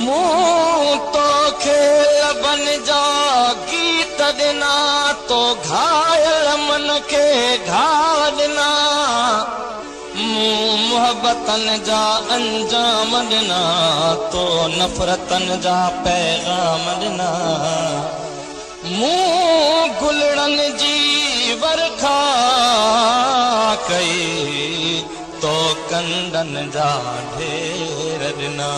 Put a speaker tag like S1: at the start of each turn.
S1: مون توکي گيت ڏنا تو گهايل من کي گهاو ڏنا مون مهبتن جا انجام ڏنا تو نفرتن جا پيگام ڏنا مون گلڙن جي ورکا ڪئي تو ڪندن جا ڍير ڏنا